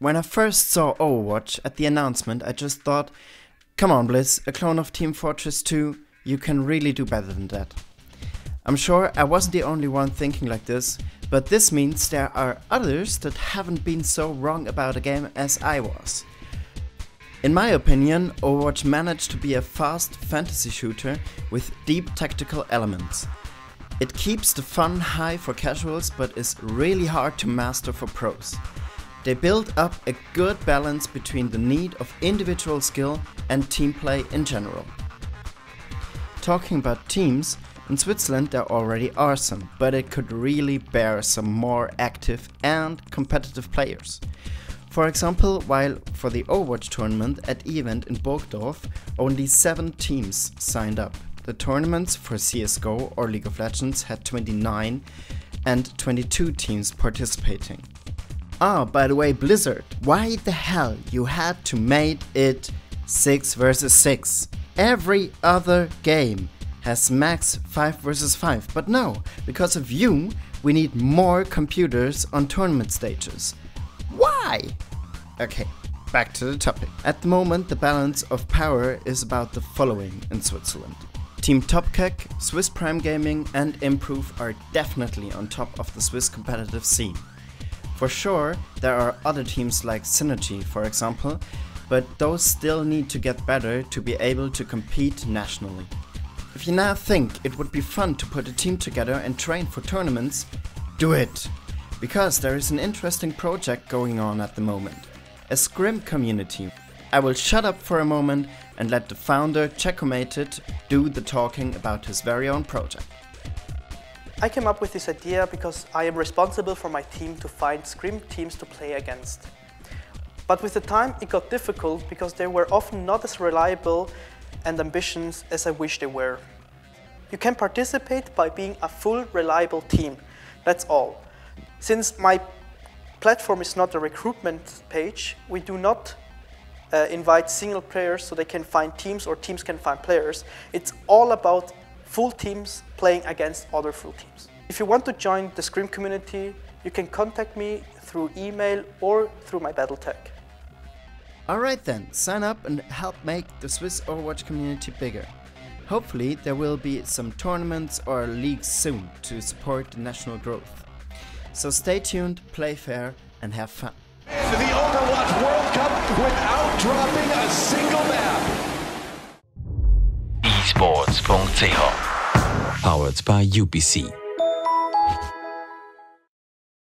When I first saw Overwatch at the announcement, I just thought, come on, Blizz, a clone of Team Fortress 2, you can really do better than that. I'm sure I wasn't the only one thinking like this, but this means there are others that haven't been so wrong about a game as I was. In my opinion, Overwatch managed to be a fast fantasy shooter with deep tactical elements. It keeps the fun high for casuals but is really hard to master for pros. They build up a good balance between the need of individual skill and team play in general. Talking about teams, in Switzerland there already are some, but it could really bear some more active and competitive players. For example, while for the Overwatch tournament at event in Burgdorf, only 7 teams signed up. The tournaments for CSGO or League of Legends had 29 and 22 teams participating. Ah, by the way, Blizzard, why the hell you had to make it 6 versus 6? Every other game has max 5 versus 5, but no, because of you, we need more computers on tournament stages. Why? Okay, back to the topic. At the moment, the balance of power is about the following in Switzerland. Team Topkek, Swiss Prime Gaming, and Improve are definitely on top of the Swiss competitive scene. For sure, there are other teams like Synergy, for example, but those still need to get better to be able to compete nationally. If you now think it would be fun to put a team together and train for tournaments, do it! Because there is an interesting project going on at the moment. A Scrim community. I will shut up for a moment and let the founder, Checomated, do the talking about his very own project. I came up with this idea because I am responsible for my team to find scrim teams to play against. But with the time it got difficult because they were often not as reliable and ambitious as I wish they were. You can participate by being a full reliable team, that's all. Since my platform is not a recruitment page, we do not uh, invite single players so they can find teams or teams can find players. It's all about full teams playing against other full teams. If you want to join the Scrim community, you can contact me through email or through my BattleTag. Alright then, sign up and help make the Swiss Overwatch community bigger. Hopefully there will be some tournaments or leagues soon to support the national growth. So stay tuned, play fair and have fun. srf.ch. Powered by UBC.